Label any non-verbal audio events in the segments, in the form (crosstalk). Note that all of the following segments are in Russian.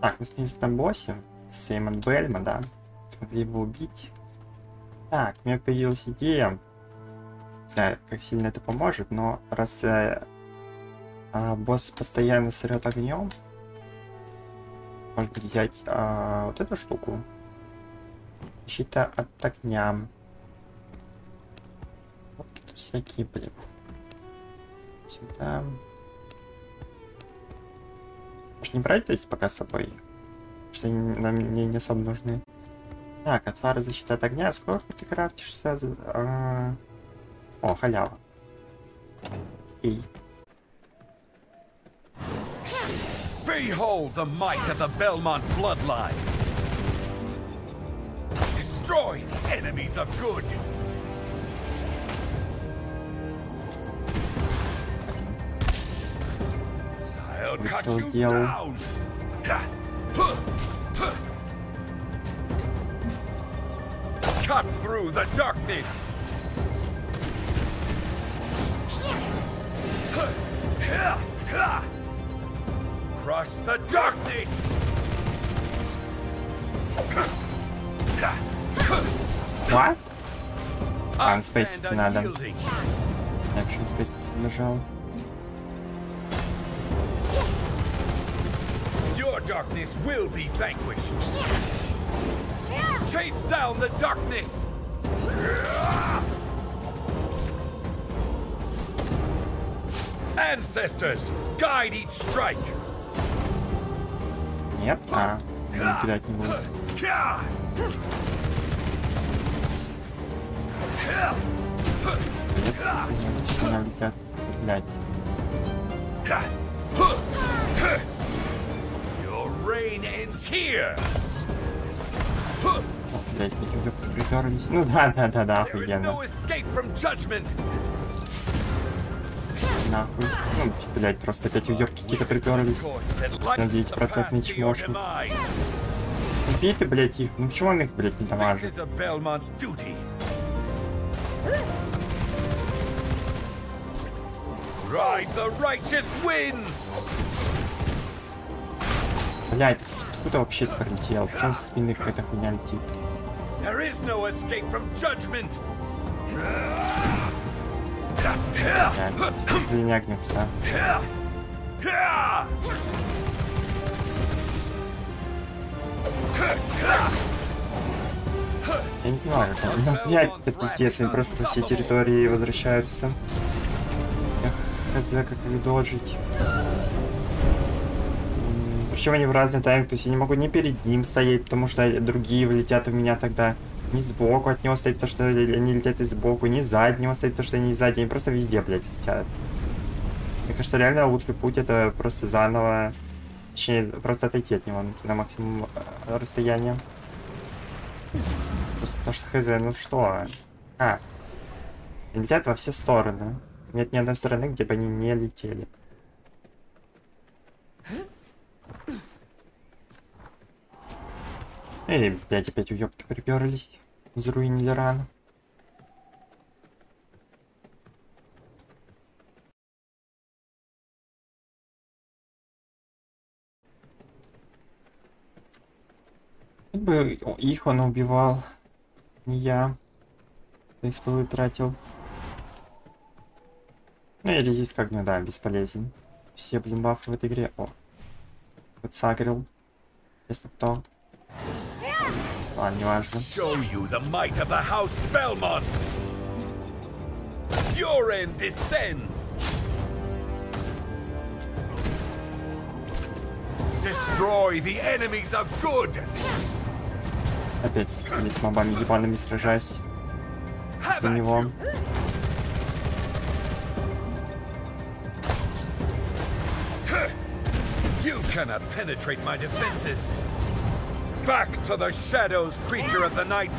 Так, мы снизились на боссе. Сеймон Бельма, да. Смогли его убить. Так, у меня появилась идея. Не знаю, как сильно это поможет, но раз э, а, босс постоянно срет огнем, может быть взять а, вот эту штуку. Защита от огня. Вот тут всякие, блин. Сюда. Может не брать здесь пока с собой? Что нам мне не особо нужны. Так, отвары защиты от огня. Сколько ты крафтишься? А... О, халява. И. Behold the might of the Belmont bloodline! Destroy the enemies of good! I'll cut Выстрел you сделал. down! Cut through the darkness! Crush the darkness! What? А, I спейсить stand надо. unyielding. Я почему спейс нажал? Your darkness will be vanquished. Chase down the darkness! Ancestors, guide each strike! Нет? А, не кидать не буду. Если меня летят. Блять. Reign ends here! Блять, эти уёбки приперлись. Ну да, да, да, да, охуенно. Нахуй. Ну, блять, просто опять уёбки какие-то приперлись. На the 10% path to your чмошник. demise. Убей ты, блять, их. Ну почему он их, блять, не дамажит? Ride the righteous winds! Блять, откуда вообще прилетел? Почему со спины какая-то хуйня летит? There is no escape from judgment! Блять, огнем, да? Я не понимаю, как он. Ну, блядь, это пиздец, они просто по всей территории возвращаются. Я хз, как их дожить. Причем они в разный тайм, то есть я не могу ни перед ним стоять, потому что другие влетят в меня тогда. Ни сбоку от него стоит то, что они летят и сбоку, ни сзади него стоит то, что они сзади. Они просто везде, блядь, летят. Мне кажется, реально лучший путь это просто заново, точнее, просто отойти от него на максимум э, расстояние. Просто потому что хз, ну что? А. Летят во все стороны. Нет ни одной стороны, где бы они не летели. Эй, блядь, опять уёбки приперлись. Заруинили рану. Хоть бы их он убивал. Не я. То есть пылы тратил. Ну или здесь как ну да, бесполезен. Все блин бафы в этой игре. О. Вот сагрил. Если кто. Ладно, неважно. Show you the might of the House Belmont! Your end descends! Destroy the enemies of good! Опять с, блин, с мобами ебаными сражаюсь. Have За at него. you! You cannot penetrate my defenses! Back to the shadows, creature of the night!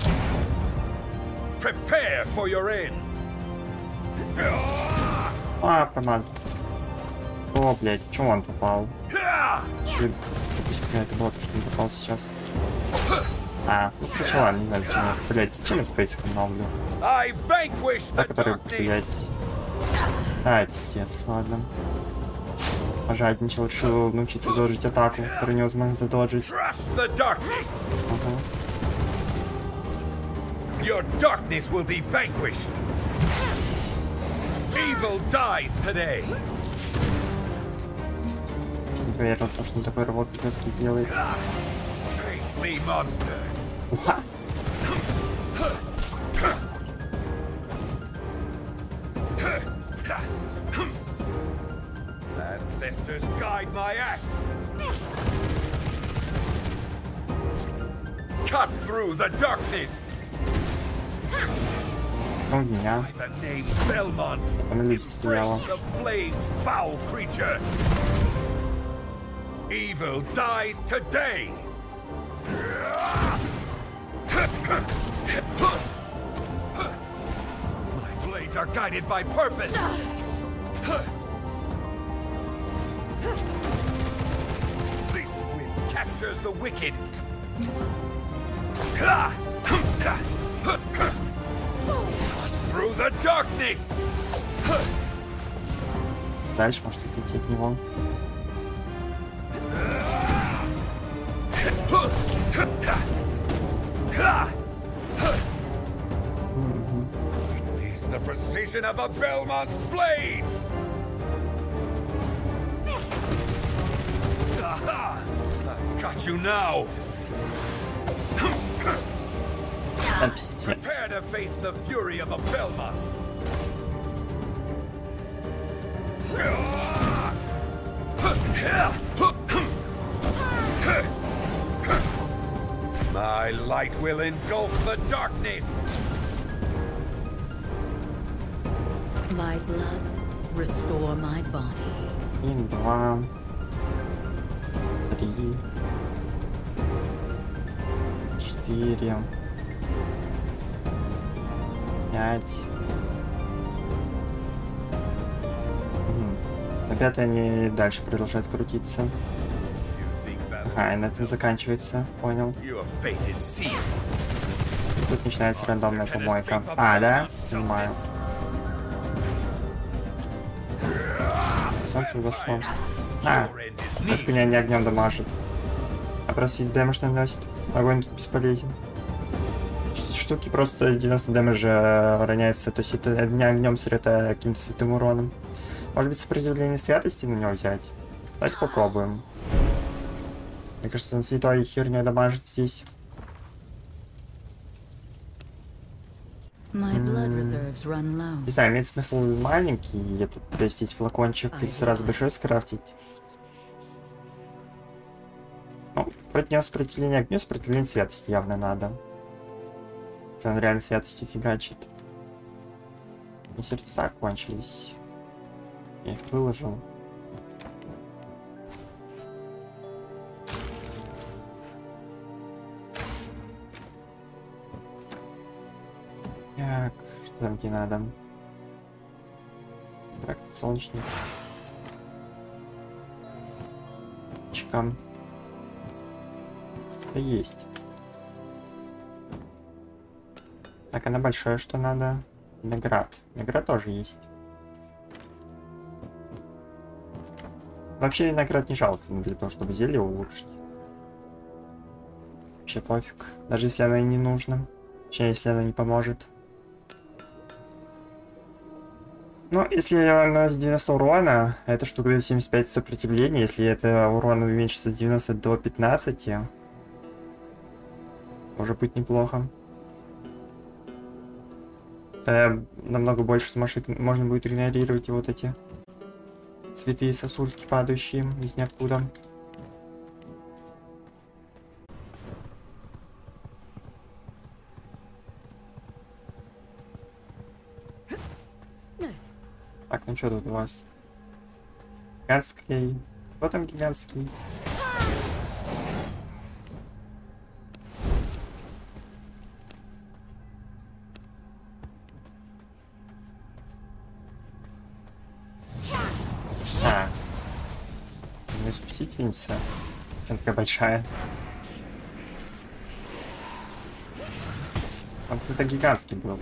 Prepare for your end! А, промазал. О, блядь, чё он попал? Ты- Пусть какая-то была, то, что не попал сейчас. А, ну короче, ладно, не знаю, зачем я, блядь, зачем я спейс обновлю? I vanquish Та, the который, darkness! блядь... А, пиздец, ладно. Пожадничал, решил научиться доджить атаку, которую невозможно задоджить. Ага. Your darkness will be vanquished. Evil dies today. Не поверил, в то, что он такой рывок жесткий сделает. Face me, monster. Уха! my axe! Cut through the darkness! Oh, yeah. By the name Belmont, embrace the flames, foul creature! Evil dies today! My blades are guided by purpose! captures the wicked. Through the darkness. Дальше может идти от него. Witness the precision of a Belmont's blades! you now. Prepare to face the fury of a Belmont. My light will engulf the darkness. My blood restore my body. In the четыре, пять. На пятой они дальше продолжают крутиться. Ага, и на этом заканчивается, понял. И тут начинается рандомная помойка. А, да? Понимаю. Солнце зашло. А, near. меня не огнем дамажит. А просто весь дэмэдж наносит. Огонь тут бесполезен. Штуки просто 90 дэмэджа роняются, то есть это не огнем срет, а каким-то святым уроном. Может быть сопротивление святости на него взять? Давайте попробуем. Мне кажется, он святой херня дамажит здесь. Не знаю, имеет смысл маленький этот тестить флакончик или сразу большой скрафтить. Против него сопротивление огню, сопротивление святости явно надо. Если он реально святостью фигачит. И сердца кончились. Я их выложил. Так, что там где надо? Так, солнечник. Чекам. Есть. Так, а на большое что надо? Наград. Наград тоже есть. Вообще виноград не жалко для того, чтобы зелье улучшить. Вообще пофиг. Даже если оно и не нужно. Точнее, если оно не поможет. Ну, если оно с 90 урона, эта штука дает 75 сопротивления. Если это урон уменьшится с 90 до 15, уже будет неплохо. Тогда намного больше сможешь, иг- можно будет игнорировать и вот эти цветы и сосульки, падающие из ниоткуда. Так, ну что тут у вас? Гигантский. Кто там гигантский? Искусительница. Чем такая большая? Он кто-то гигантский был.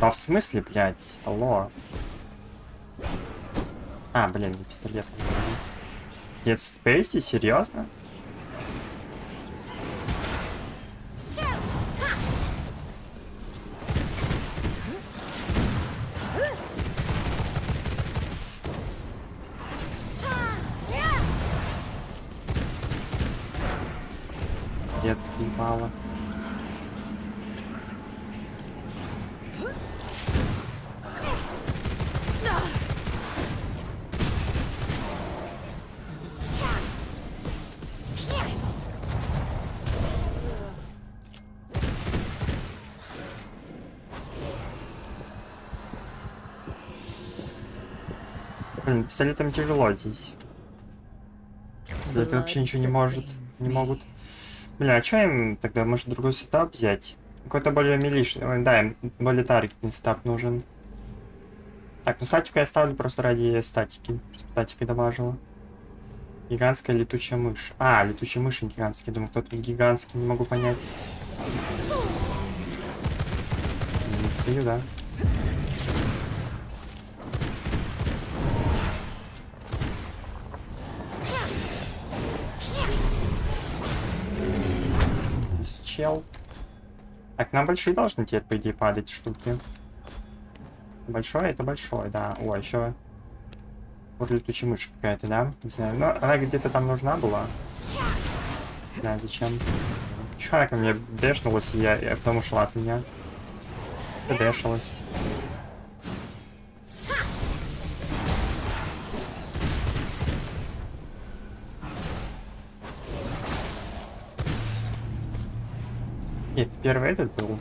А в смысле, блядь? Алло. А, блин, пистолет. Нет, Спейси, серьезно? Пистолетом тяжело здесь. Пистолеты вообще ничего не может, не могут. Бля, а что им тогда, может, другой сетап взять? Какой-то более милишный, да, им более таргетный сетап нужен. Так, ну статику я ставлю просто ради статики, чтобы статика добавила. Гигантская летучая мышь. А, летучая мышь гигантский. Думаю, кто-то гигантский, не могу понять. Не стою, да? Чел. Так, нам большие должны теперь, по идее, падать штуки. Большое это большое, да. О, еще вот летучая мышь какая-то, да? Не знаю, но она где-то там нужна была. Не знаю, зачем. Чё она мне дэшнулась, и я, я потом ушла от меня. Дэшилась. Первый этот был.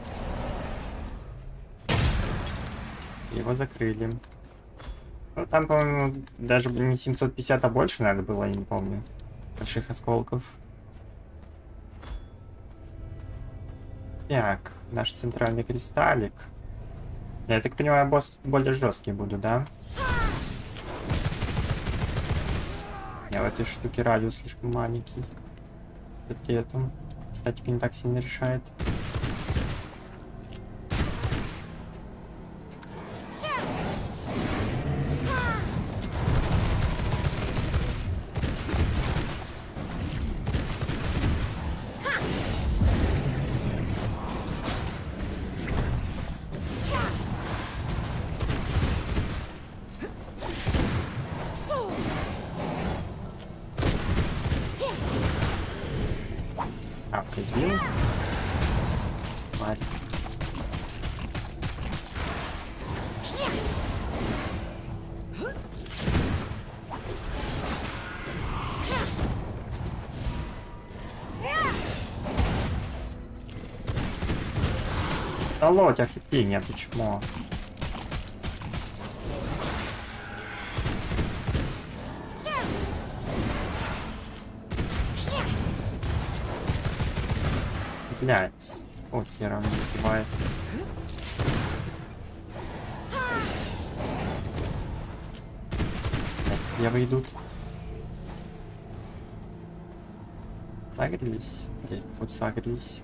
Его закрыли. Ну, там, по-моему, даже не 750, а больше надо было, я не помню. Больших осколков. Так, наш центральный кристаллик. Я так понимаю, босс более жесткий буду, да? Я в этой штуке радиус слишком маленький. Все-таки эту статика не так сильно решает. Алло, у тебя хипи нет, чмо. Блять. О, хера он не кивает. Блять, идут. Загрелись? Блять, вот загрелись.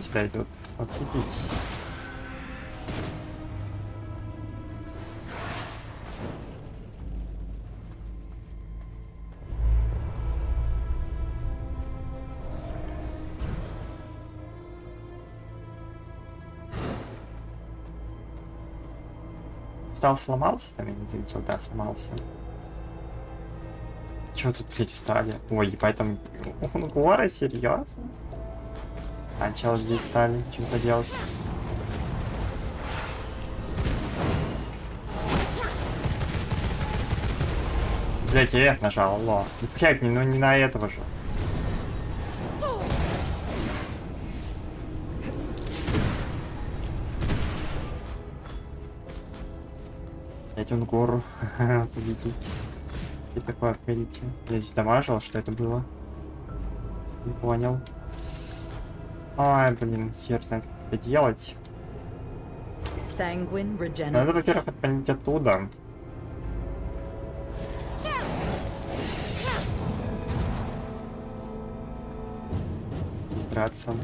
Сюда идут? Офигеть. Стал сломался там, я не заметил, да, сломался. Чего тут, блядь, встали? Ой, ебать, там... Он горы, серьезно? А чел здесь стали, что поделать? Блять, я F нажал, алло. Ну, блять, ну не на этого же. Блять, он гору (laughs) победить. И такое отметите. Я здесь дамажил, что это было. Не понял. Ай, блин, хер знает, как это делать. Надо, regeneration. во-первых, отпалить оттуда. Драться.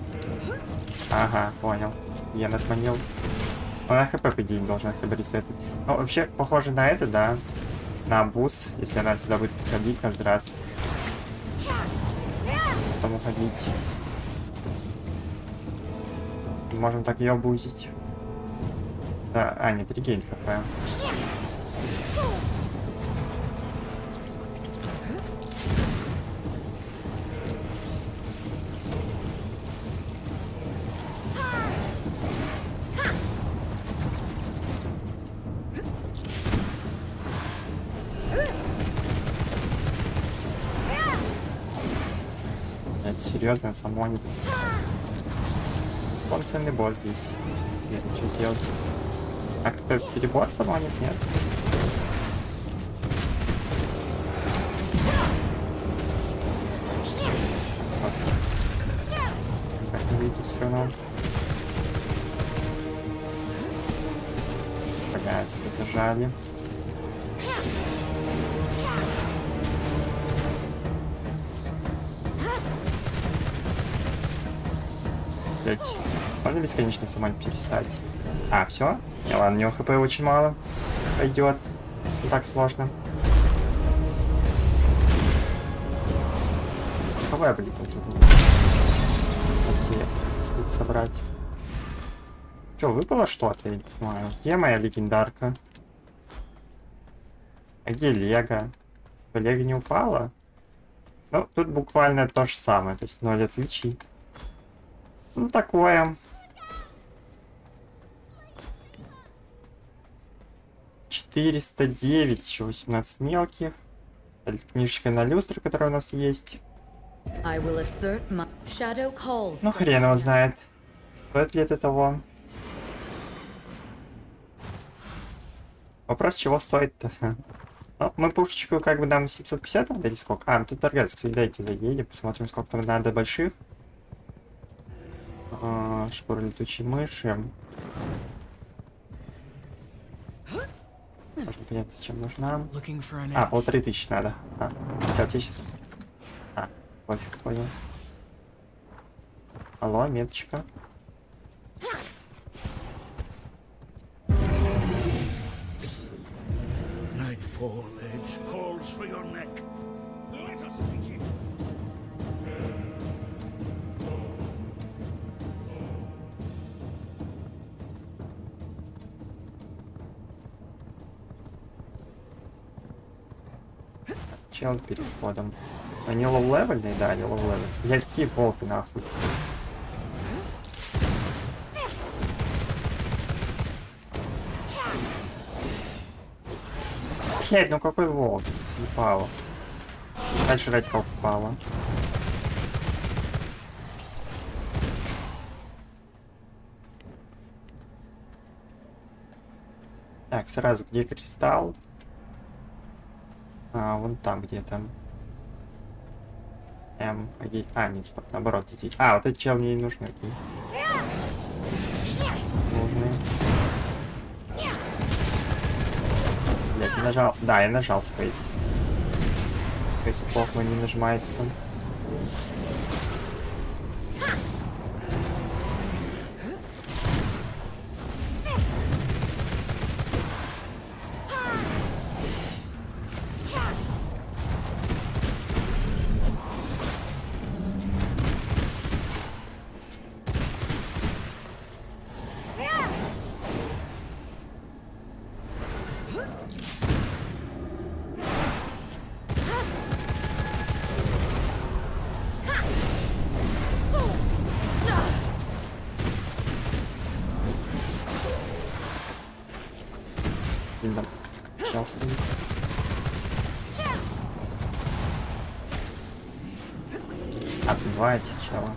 Ага, понял. Я отманил. Она хп, по идее, должна хотя бы ресетить. Ну, вообще, похоже на это, да. На буз, если она сюда будет ходить каждый раз. Потом уходить. Можем так ее бузить. Да, а, нет, регейн хп. Серьезно, самонит. Полноценный босс здесь. Что делать? А как-то перебор самонит, нет? Бесконечно самолет перестать? А, все? Не, ладно, у него хп очень мало. Пойдет. Не так сложно. Кого я, блин, тут Такие штуки собрать. Че, выпало что-то? Я не понимаю. Где моя легендарка? А где Лего? Лего не упала? Ну, тут буквально то же самое, то есть ноль отличий. Ну, такое. Четыреста девять, еще 18 мелких. Это книжка на люстру, которая у нас есть. Ну, хрен его знает. Стоит ли это того? Вопрос, чего стоит-то? (laughs) Ну, мы пушечку как бы нам 750 надо или сколько? А, ну тут торгать, кстати, дайте заедем, посмотрим, сколько там надо больших. А, шкура летучей мыши. Можно понять, зачем нужна. А, полторы тысячи надо. А, сейчас, я сейчас... А, пофиг, понял. Алло, меточка. Nightfall Чел переходом. Они лоу-левельные, да, они лоу-левельные. Я какие волки нахуй. Блять, ну какой волк? Съебало. Дальше жрать как попало. Так, сразу, где кристалл? А, вон там где-то. М, а нет, стоп, наоборот, здесь. А, вот эти чел мне не нужны. окей. Нужны. Блять, я нажал. Да, я нажал Space. Space плохо не нажимается. А, два эти чела.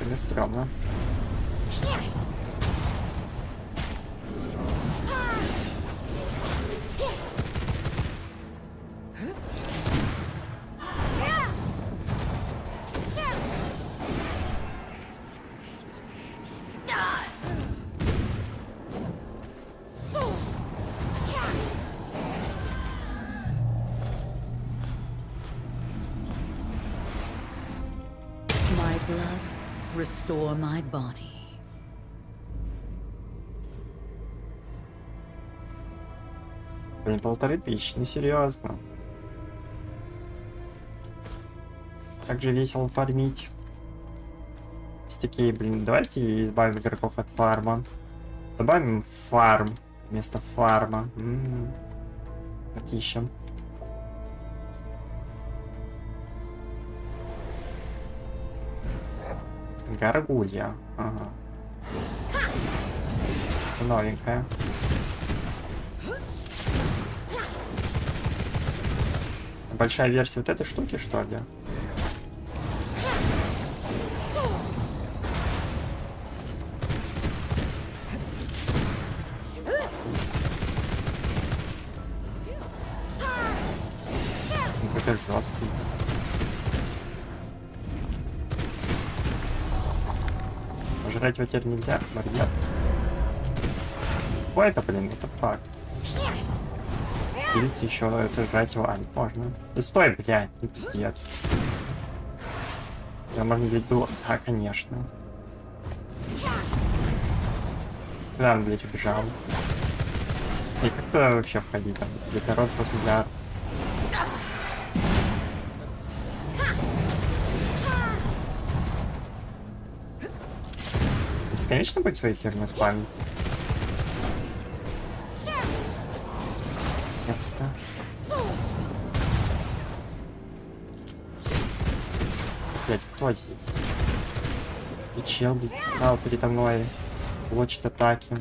Это не стрёмно. Блин, полторы тысячи, несерьезно. Как же весело фармить. Такие, блин, давайте избавим игроков от фарма. Добавим фарм вместо фарма. М-м-м. Потищем. Гаргулья. Ага. Новенькая. Большая версия вот этой штуки, что ли? Ну, Какой-то жесткий. Жрать его теперь нельзя, барьер. Ой, это, блин, это факт. Или еще сожрать его, а, можно. Да стой, блядь, пиздец. Да, можно ведь было... Да, конечно. Куда он, блядь, убежал? И как туда вообще входить там? Где народ возмуляр. Бесконечно будет свои херни спамить? Наконец-то. Блять, кто здесь? И чел, блядь, стал передо мной. Лочит атаки.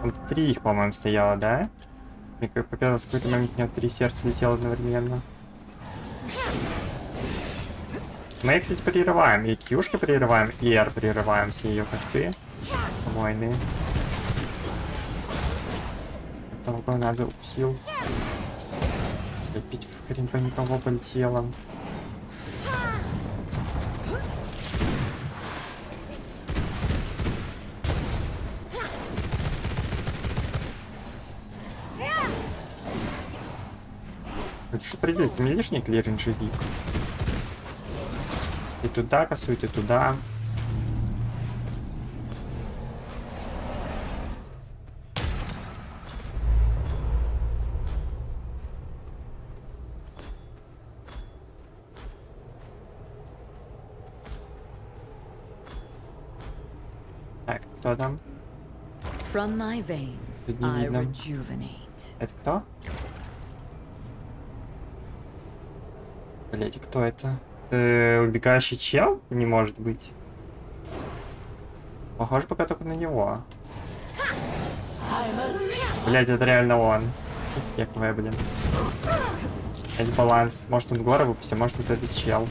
Там три их, по-моему, стояло, да? Мне показалось, в какой-то момент у него три сердца летело одновременно. Мы, кстати, прерываем. И Кьюшки прерываем, и R прерываем все ее косты. Войны. Того надо сил. Опять хрен пойми кого полетело. Это что предельно лишний клиринжевик? И туда косует, и туда. Так, кто там? From my veins, I rejuvenate. Это кто? Блять, кто это? Э, убегающий чел? Не может быть. Похоже пока только на него. Блять, это реально он. Кековая, блин. Есть баланс. Может он горы выпустил, может вот этот чел.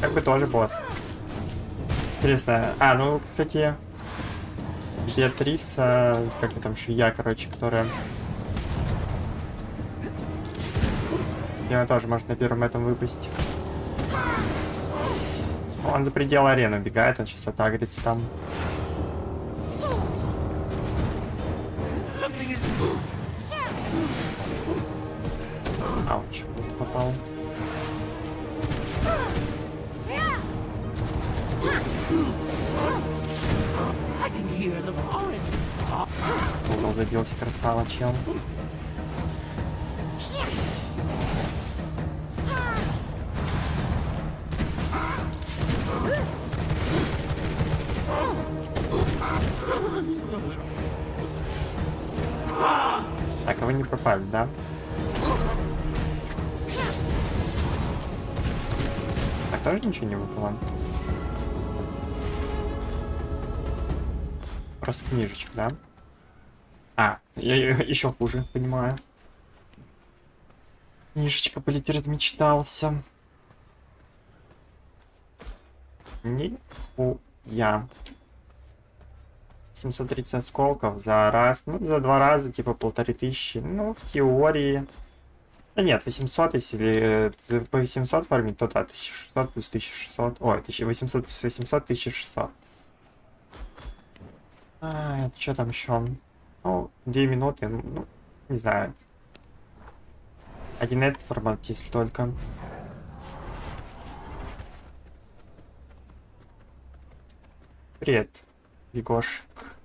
Как бы тоже босс. Интересно. А, ну, кстати, Беатриса, как там, швея, короче, которая... Ее тоже может на первом этом выпустить. Он за пределы арены убегает, он сейчас отагрится там. Ауч, вот попал. Угол забился, красава, чел. Тоже ничего не выпало? Просто книжечка, да? А, я (laughs) еще хуже, понимаю. Книжечка, блядь, размечтался. Нихуя. 730 осколков за раз. Ну, за два раза, типа, полторы тысячи. Ну, в теории. Да нет, 800, если э, по 800 фармить, то да, 1600 плюс 1600. Ой, 1800 плюс 800, 1600. А, что там еще? Ну, 2 минуты, ну, не знаю. Один этот формат, если только. Привет, Егошек.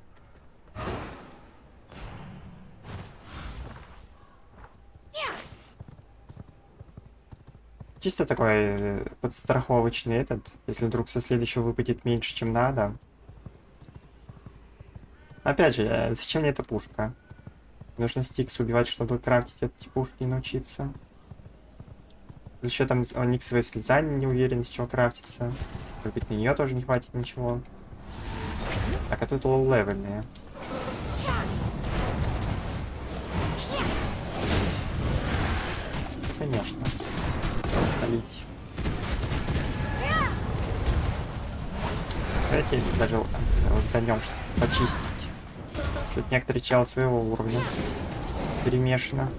Чисто такой э, подстраховочный этот, если вдруг со следующего выпадет меньше, чем надо. Опять же, э, зачем мне эта пушка? Нужно стикс убивать, чтобы крафтить эти пушки и научиться. Еще там ониксовая слеза, не уверен, с чего крафтится. Может быть, на нее тоже не хватит ничего. Так, а тут лоу-левельные. Конечно. Полить. Давайте даже вот дойдем, чтобы почистить. Что-то некоторые чел своего уровня перемешано.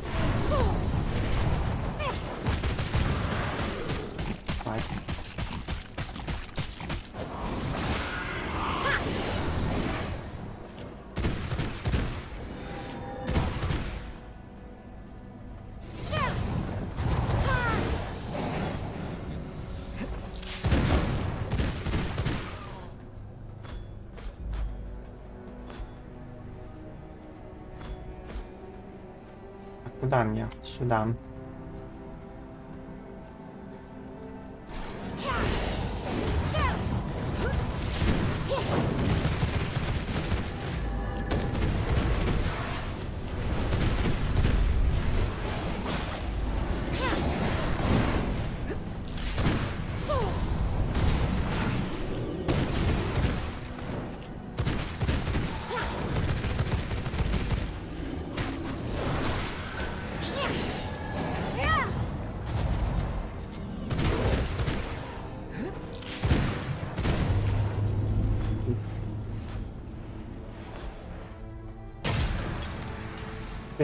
Sudan, ja. Sudan.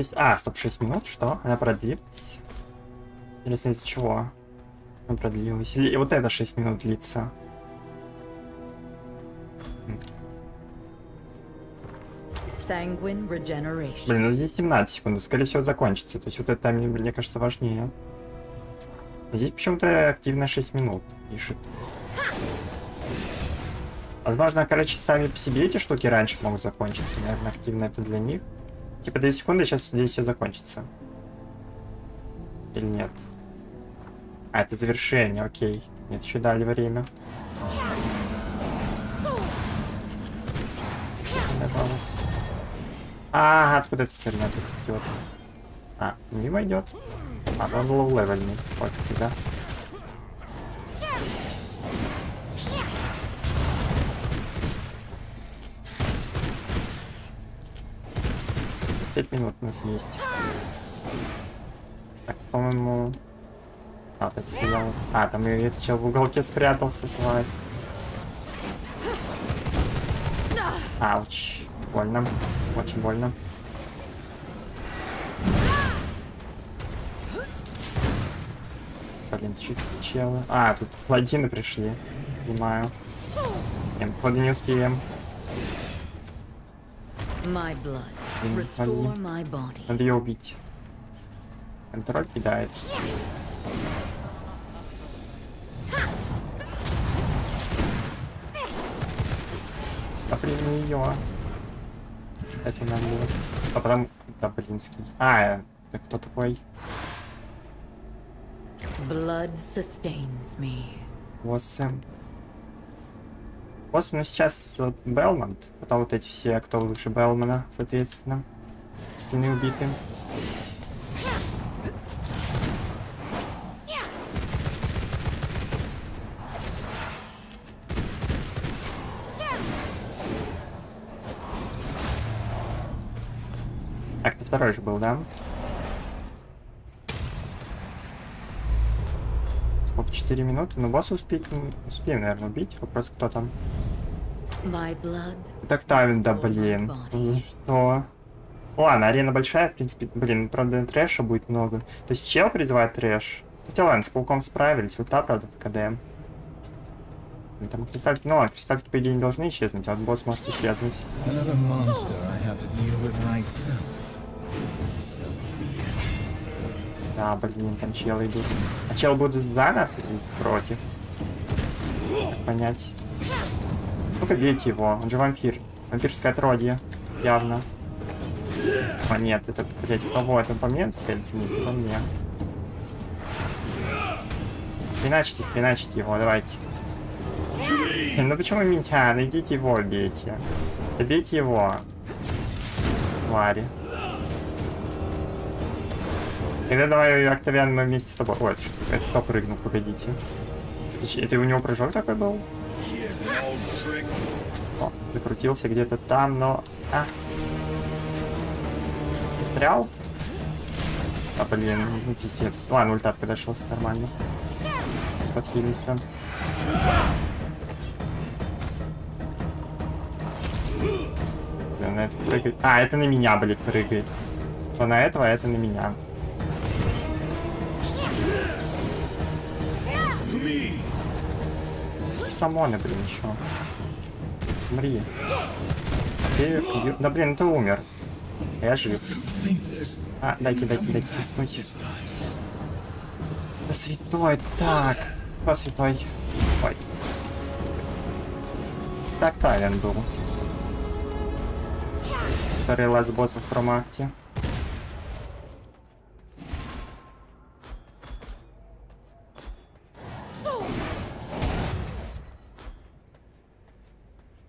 6... А, стоп, 6 минут, что? Она продлилась? Интересно, из чего она продлилась? Или вот это 6 минут длится? Блин, ну здесь 17 секунд, скорее всего закончится. То есть вот это, мне, мне кажется, важнее. Но здесь почему-то активно 6 минут пишет. Возможно, короче, сами по себе эти штуки раньше могут закончиться. Наверное, активно это для них. Типа 2 секунды, сейчас здесь все закончится. Или нет? А, это завершение, окей. Нет, еще дали время. А, откуда эта херня тут идет? А, мимо идет. А, он был левельный. Пофиг, да? Пять минут у нас есть. Так, по-моему... А, это стоял. А, там и этот чел в уголке спрятался, тварь. Ауч. Больно. Очень больно. Блин, чуть челы. А, тут пладины пришли. Понимаю. Нет, не успеем. My blood. Блин, Restore блин. my body. Надо ее убить. Контроль кидает. А блин, не ее. Это нам было. А потом... Да, блинский. А, это кто такой? Blood sustains me. Боссы. Боссы, ну сейчас вот Белмонт. Потом вот эти все, кто выше Белмана, соответственно. Остальные убиты. Так, ты второй же был, да? 4 минуты? Ну, босса успеть, успеем, наверное, убить. Вопрос, кто там. My blood. Так там, да, блин. body. За Что? Ладно, арена большая, в принципе. Блин, правда, трэша будет много. То есть чел призывает трэш. Хотя ладно, с пауком справились. Вот та, правда, в КД. Ну, Там кристальки, ну ладно, кристальки, по идее, не должны исчезнуть, а вот босс может исчезнуть. Да, блин, там челы идут. А чел будут за нас или против? Понять. Ну-ка, бейте его, он же вампир. Вампирское отродье, явно. А нет, это, блядь, кого? Это по мне целится? Нет, по мне. Хреначьте, хреначьте его, давайте. Ну почему меня? Найдите его, бейте. Бейте его. Твари. Тогда давай, Октавиан, мы вместе с тобой... Ой, что? Это кто прыгнул? Погодите. Это, это у него прыжок такой был? О, закрутился где-то там, но... А. Застрял? А, блин, ну пиздец. Ладно, ультат когда шелся нормально. Подхилился. Блин, на это прыгает. А, это на меня, блин, прыгает. То на этого, а это на меня. Самоны, блин, еще. Мри. Да блин, ты умер. Я жив. А, дайте, дайте, дайте соснуть. Да святой, так. Кто святой? Ой. Так, Тален был. Который лаз босс во втором акте.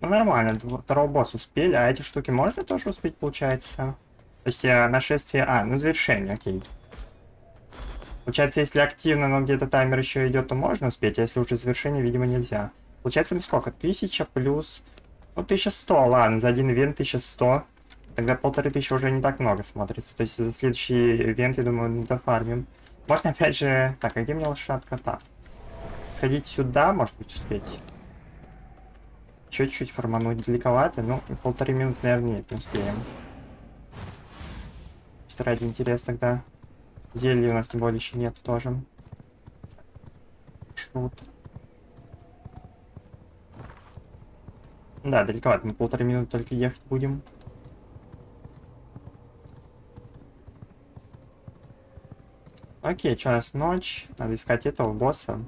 Ну нормально, второго босса успели, а эти штуки можно тоже успеть, получается? То есть э, нашествие... А, ну завершение, окей. Получается, если активно, но где-то таймер еще идет, то можно успеть, а если уже завершение, видимо, нельзя. Получается, сколько? 1000 плюс... Ну, 1100, ладно, за один ивент 1100. Тогда полторы тысячи уже не так много смотрится. То есть за следующий ивент, я думаю, дофармим. Можно опять же... Так, а где мне лошадка? Так. Сходить сюда, может быть, успеть. Чуть-чуть формануть далековато. Ну, полторы минуты, наверное, нет, не успеем. Что ради интереса тогда. Зелья у нас тем более еще нет тоже. Шрут. Да, далековато. Мы полторы минуты только ехать будем. Окей, что ночь? Надо искать этого босса.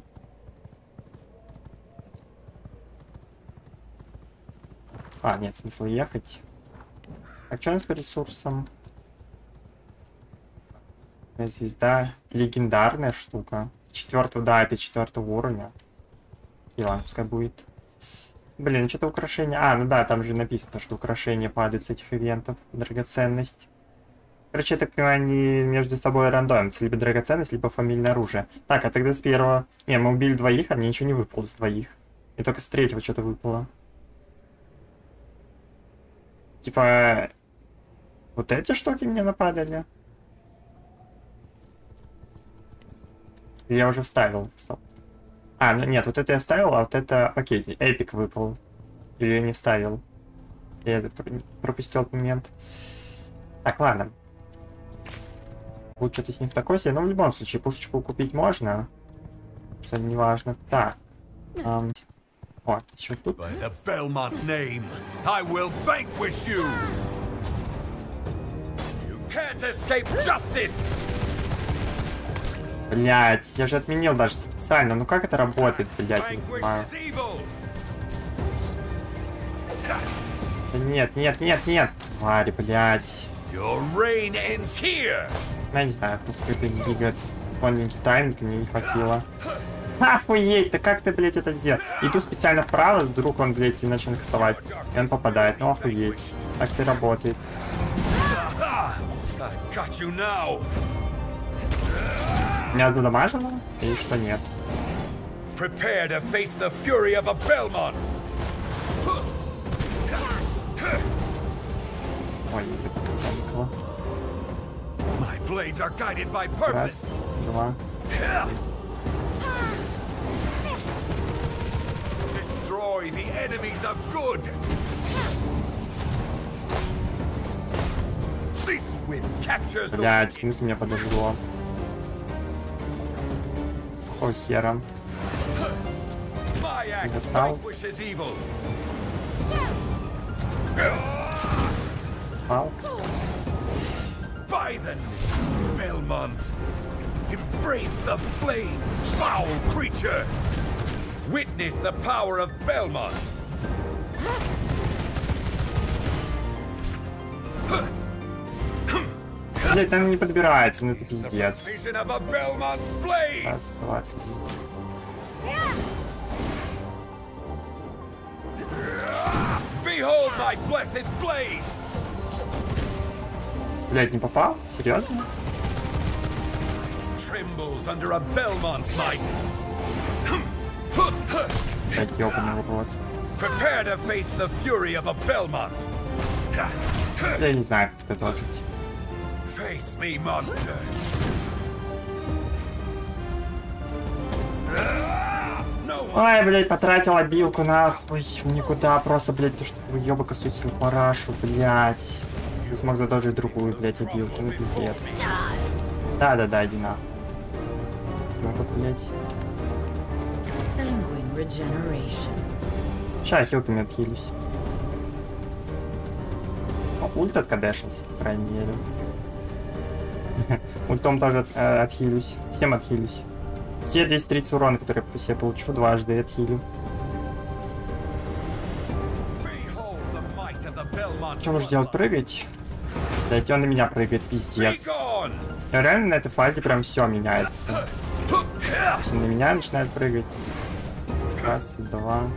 А, нет смысла ехать. А что у нас по ресурсам? Звезда. Легендарная штука. Четвертого, да, это четвертого уровня. И ладно, будет. Блин, что-то украшение. А, ну да, там же написано, что украшения падают с этих ивентов. Драгоценность. Короче, я так понимаю, они между собой рандомятся. Либо драгоценность, либо фамильное оружие. Так, а тогда с первого... Не, мы убили двоих, а мне ничего не выпало с двоих. И только с третьего что-то выпало. Типа... Вот эти штуки мне нападали? Я уже вставил? Стоп. А, ну нет, вот это я ставил, а вот это... Окей, эпик выпал. Или я не вставил. Я пропустил этот момент. Так, ладно. Будет что-то с них такое себе, но в любом случае пушечку купить можно. Что не важно. Так. ам, О, еще тут. By the Belmont name, I will vanquish you! You can't escape justice! Блять, я же отменил даже специально. Ну как это работает, блять, не понимаю. нет, нет, нет, нет. Твари, блять. Я не знаю, просто какой-то гига тоненький тайминг мне не хватило. (laughs) Охуеть, да как ты, блядь, это сделал? Иду специально вправо, вдруг он, блядь, и начал кастовать. И он попадает. Ну охуеть. Так это работает. Меня задамажено? И что нет? Prepare to face the fury of a Belmont! Ой. My blades are guided by purpose! Раз, два. Destroy the enemies of good! This wind captures the Блять, в wicked. смысле меня подожгло? О, хера. My axe Достал. vanquishes evil. Пал. By the name, Belmont. Embrace the flames, foul creature. Witness the power of Belmont. Блять, там не подбирается, ну это пиздец. Vision of a Belmont's blade. Раз, два, три. Behold my blessed blades. Блять, не попал? Серьезно? Trembles under a Belmont's might. Блять, ёбаный в рот. Prepare to face the fury of a Belmont. Я не знаю, как это дожить. Face me, monster. No one Ой, блядь, потратил обилку, нахуй. Никуда, просто, блядь, то, что ёбок стоит свою парашу, блядь. Не смог задолжить другую, блядь, обилку, ну пиздец. Да-да-да, иди нахуй. Ёбок, блядь. Ща, хилками отхилюсь. О, Ульт откадешился, по крайней мере. (laughs) Ультом тоже от- э, отхилюсь. Всем отхилюсь. Все 230 урона, которые я себе получу, дважды отхилю. Что можешь делать? Прыгать? Блять, он на меня прыгает, пиздец. И реально на этой фазе прям все меняется. (laughs) Всё на меня начинает прыгать. Раз, два.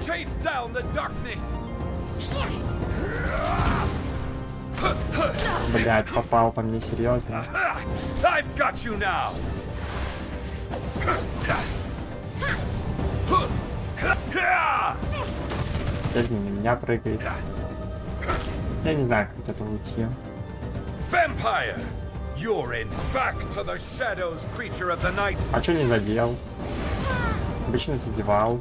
Chase down the darkness. Блять, попал по мне, серьезно. I've got you now. Не на меня прыгает. Я не знаю, как от этого уйти. Vampire, you're in. Back to the shadows, creature of the night. А что не задел? Обычно задевал.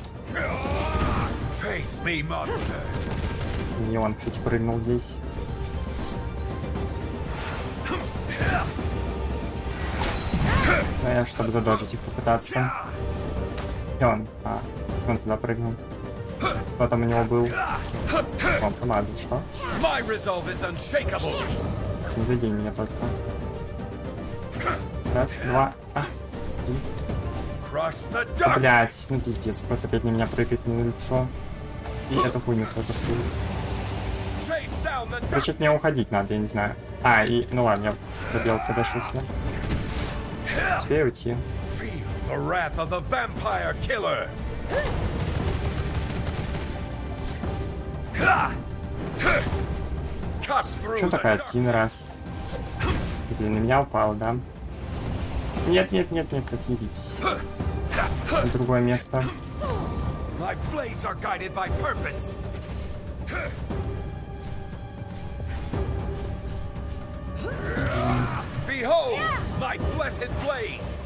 И он, кстати, прыгнул здесь. Я, чтобы задолжить их попытаться. И он, а, он туда прыгнул. Кто там у него был? Он помадил, что? Не задень меня только. Раз, два, а, три. Блять, ну пиздец, просто опять на меня прыгает мне на лицо. И эту хуйню dark. Короче, от меня уходить надо, я не знаю. А, и, ну ладно, я пробел когда шелся. Успею уйти. Что такая один раз? Блин, на меня упал, да? Нет, нет, нет, нет, отъебитесь. Другое место. Behold, my blessed blades.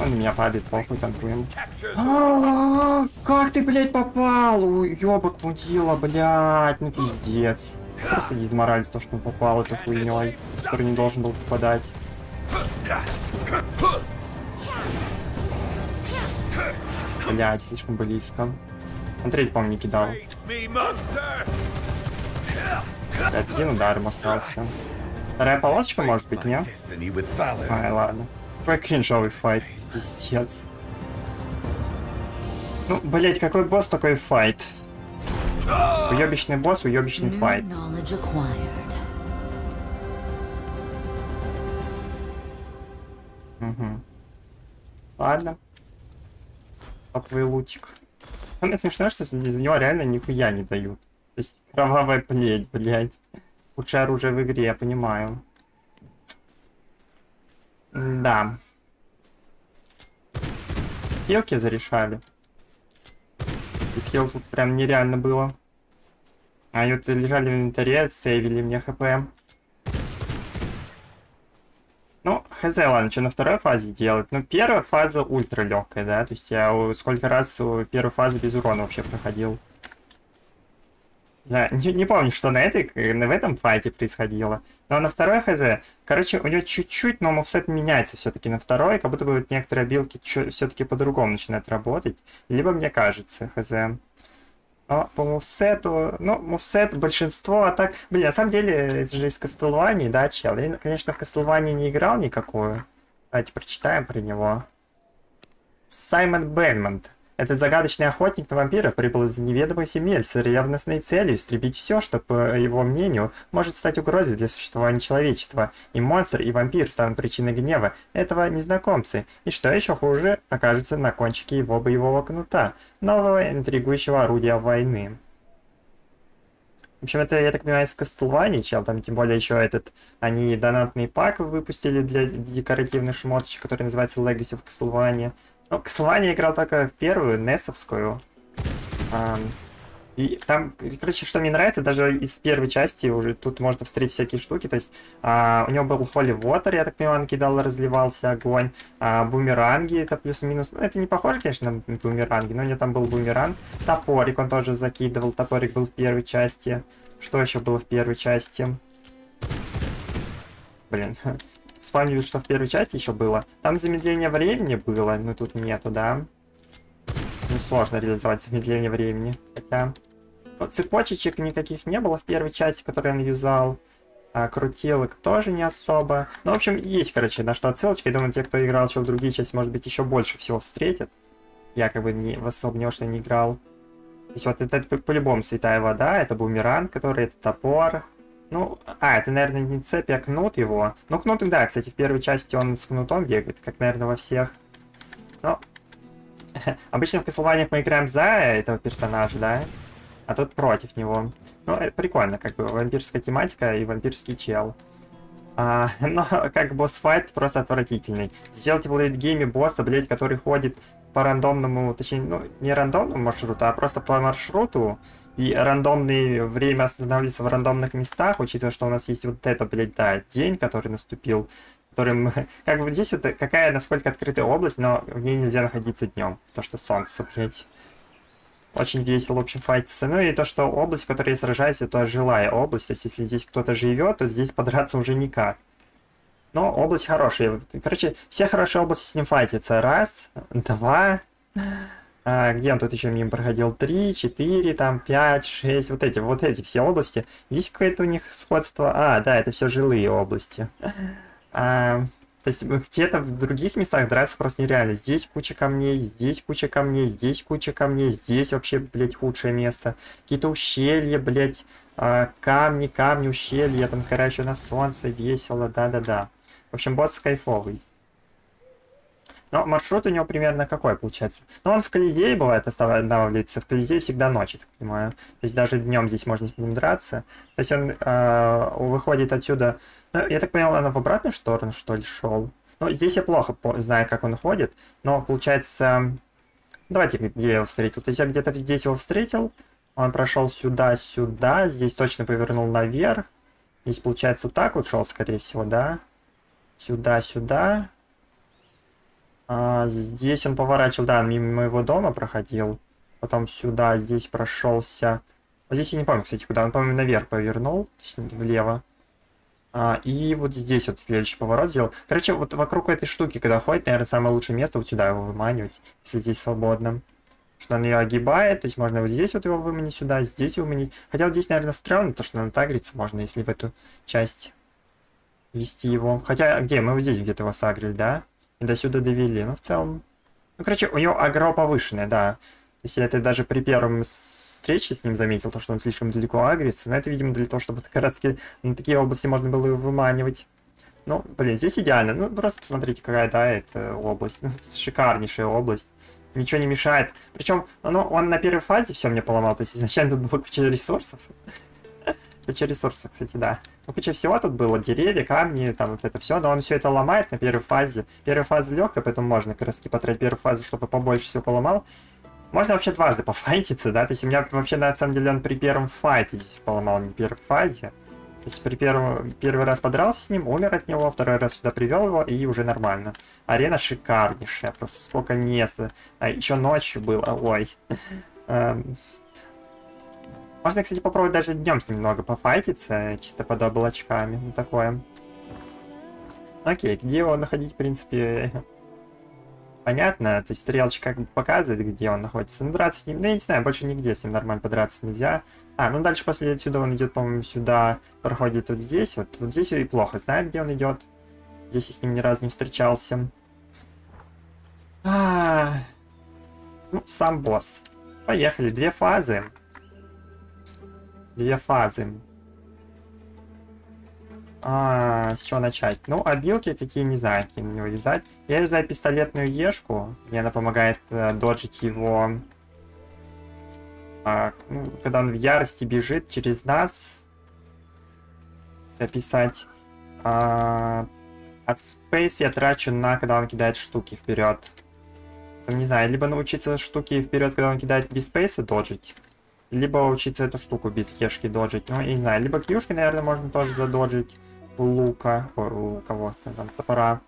Он меня падает, похуй, танкуем. Captures А, Как ты, блядь, попал? У ёбок мудила, блядь, ну пиздец. Просто дезмораль то, что он попал этой хуйней, который не должен был попадать. Блядь, слишком близко. Он третий, по-моему, не кидал. Один удар ему остался. Вторая полосочка, может быть, не? Destiny with valor. Ай, ладно. Какой кринжовый файт, пиздец. Ну, блять, какой босс, такой файт. Уебищный босс, уебищный файт. Ладно. Топовый лутик. Самое смешное, что из него реально нихуя не дают. То есть кровавая плеть, блядь. Лучшее оружие в игре, я понимаю. Да. Хилки зарешали. Без хил тут прям нереально было. А вот лежали в инвентаре, сейвили мне хп. Ну, хз, ладно, что на второй фазе делать? Ну, первая фаза ультра легкая, да? То есть я сколько раз первую фазу без урона вообще проходил. Я не, не помню, что на, этой, в этом файте происходило. Но на второй хз, короче, у него чуть-чуть, но мувсет меняется все-таки на второй, как будто бы вот некоторые билки все-таки по-другому начинают работать. Либо мне кажется, хз. Но по мувсету, ну, мувсет большинство атак... Блин, на самом деле, это же из Кастелвании, да, чел? Я, конечно, в Кастелвании не играл никакую. Давайте прочитаем про него. Саймон Бельмонт. Этот загадочный охотник на вампиров прибыл из неведомых земель с ревностной целью истребить все, что, по его мнению, может стать угрозой для существования человечества. И монстр, и вампир станут причиной гнева этого незнакомцы. И что еще хуже, окажется на кончике его боевого кнута, нового интригующего орудия войны. В общем, это, я так понимаю, из Castlevania, чел, там тем более еще этот, они донатный пак выпустили для декоративных шмоточек, который называется Legacy в Castlevania. Ну, Castlevania играл только в первую, Несовскую. Um, и там, короче, что мне нравится, даже из первой части уже тут можно встретить всякие штуки. То есть а, у него был Holy Water, я так понимаю, он кидал, разливался огонь. А, бумеранги, это плюс-минус. Ну, это не похоже, конечно, на бумеранги, но у него там был бумеранг. Топорик он тоже закидывал, топорик был в первой части. Что еще было в первой части? Блин, (laughs) Вспомнили, что в первой части еще было. Там замедление времени было, но тут нету, да? Ну, сложно реализовать замедление времени. Хотя... Ну, цепочечек никаких не было в первой части, которую он юзал. А, крутилок тоже не особо. Ну, в общем, есть, короче, на что отсылочка. Я думаю, те, кто играл еще в другие части, может быть, еще больше всего встретят. Я как бы не, в особо не, что не играл. То есть вот это по-любому святая вода, это бумеранг, который, это топор, ну, а, это, наверное, не цепь, а кнут его. Ну, кнут, да, кстати, в первой части он с кнутом бегает, как, наверное, во всех. Но (laughs) обычно в Castlevania мы играем за этого персонажа, да? А тут против него. Ну, это прикольно, как бы, вампирская тематика и вампирский чел. А, (laughs) но как босс-файт просто отвратительный. Сделайте в лейтгейме босса, блядь, который ходит по рандомному, точнее, ну, не рандомному маршруту, а просто по маршруту, и рандомное время останавливается в рандомных местах, учитывая, что у нас есть вот это, блядь, да, день, который наступил, которым, (laughs) как бы здесь вот какая, насколько открытая область, но в ней нельзя находиться днем, то что солнце, блядь. Очень весело, в общем, файтиться. Ну и то, что область, в которой я сражаюсь, это жилая область. То есть, если здесь кто-то живет, то здесь подраться уже никак. Но область хорошая. Короче, все хорошие области с ним файтятся. Раз, два, а, где он тут еще мимо проходил? 3, 4, там 5, 6, вот эти, вот эти все области. Есть какое-то у них сходство? А, да, это все жилые области. (laughs) А, то есть где-то в других местах драться просто нереально. Здесь куча камней, здесь куча камней, здесь куча камней, здесь вообще, блядь, худшее место. Какие-то ущелья, блядь, а, камни, камни, ущелья, там сгорающие на солнце, весело, да-да-да. В общем, босс кайфовый. Но маршрут у него примерно какой получается? Ну, он в Колизее бывает останавливается. В Колизее всегда ночь, я так понимаю. То есть даже днем здесь можно с ним драться. То есть он э, выходит отсюда... Ну, я так понял, он в обратную сторону, что ли, шел. Ну, здесь я плохо знаю, как он ходит. Но получается... Давайте, где я его встретил. То есть я где-то здесь его встретил. Он прошел сюда, сюда. Здесь точно повернул наверх. Здесь, получается, вот так вот шел, скорее всего, да? Сюда, сюда. А, здесь он поворачивал, да, мимо моего дома проходил. Потом сюда, здесь прошелся. Вот здесь я не помню, кстати, куда. Он, по-моему, наверх повернул, точнее, влево. А, и вот здесь вот следующий поворот сделал. Короче, вот вокруг этой штуки, когда ходит, наверное, самое лучшее место вот сюда его выманивать, если здесь свободно. Что он ее огибает, то есть можно вот здесь вот его выманить сюда, здесь выманить. Хотя вот здесь, наверное, стрёмно, то что на тагриться можно, если в эту часть вести его. Хотя, где? Мы вот здесь где-то его сагрили, да? И до сюда довели. Ну, в целом... Ну, короче, у него агро повышенное, да. То есть я это даже при первом встрече с ним заметил, то, что он слишком далеко агрится. Но это, видимо, для того, чтобы (laughs) как раз таки на такие области можно было выманивать. Ну, блин, здесь идеально. Ну, просто посмотрите, какая, да, это область. Ну, (laughs) шикарнейшая область. Ничего не мешает. Причем, ну, он на первой фазе все мне поломал. То есть изначально тут было куча ресурсов. Куча ресурсов, кстати, да. Ну, куча всего тут было. Деревья, камни, там вот это все. Но он все это ломает на первой фазе. Первая фаза легкая, поэтому можно как потратить первую фазу, чтобы побольше всего поломал. Можно вообще дважды (laughs) пофайтиться, да? То есть у меня вообще, на самом деле, он при первом файте здесь поломал, не первой фазе. То есть при первом, первый раз подрался с ним, умер от него, второй раз сюда привел его, и уже нормально. Арена шикарнейшая, просто сколько места. А еще ночью было, ой. (laughs) Можно, кстати, попробовать даже днем с ним немного пофайтиться, чисто под облачками. Ну, такое. Окей, где его находить, в принципе, (laughs) понятно. То есть стрелочка как бы показывает, где он находится. Ну, драться с ним, ну, я не знаю, больше нигде с ним нормально подраться нельзя. А, ну, дальше после отсюда он идет, по-моему, сюда, проходит вот здесь. Вот, вот здесь и плохо знаю, где он идет. Здесь я с ним ни разу не встречался. А, ну, сам босс. Поехали, две фазы. Две фазы. А, с чего начать? Ну, обилки какие, не знаю, какие на него юзать. Я юзаю пистолетную ешку. Мне она помогает э, доджить его. А, ну, когда он в ярости бежит через нас. Описать. А, от Space я трачу на, когда он кидает штуки вперед. Не знаю, либо научиться штуки вперед, когда он кидает без спейса, доджить. Либо учиться эту штуку без хешки доджить. Ну, я не знаю, либо кьюшки, наверное, можно тоже задоджить лука, о, у кого-то там топора.